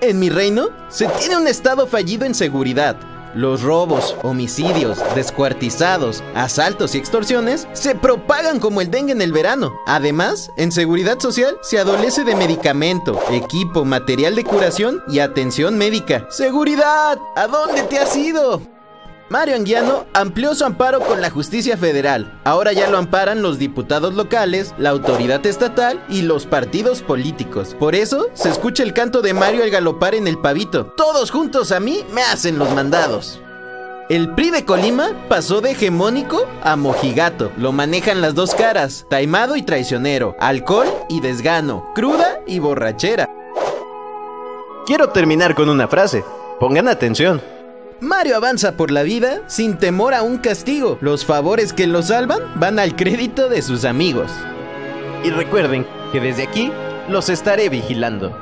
En mi reino se tiene un estado fallido en seguridad. Los robos, homicidios, descuartizados, asaltos y extorsiones se propagan como el dengue en el verano. Además, en seguridad social se adolece de medicamento, equipo, material de curación y atención médica. ¡Seguridad! ¿A dónde te has ido? Mario Anguiano amplió su amparo con la justicia federal. Ahora ya lo amparan los diputados locales, la autoridad estatal y los partidos políticos. Por eso se escucha el canto de Mario al galopar en el pavito. Todos juntos a mí me hacen los mandados. El PRI de Colima pasó de hegemónico a mojigato. Lo manejan las dos caras, taimado y traicionero, alcohol y desgano, cruda y borrachera. Quiero terminar con una frase. Pongan atención. Mario avanza por la vida sin temor a un castigo. Los favores que lo salvan van al crédito de sus amigos. Y recuerden que desde aquí los estaré vigilando.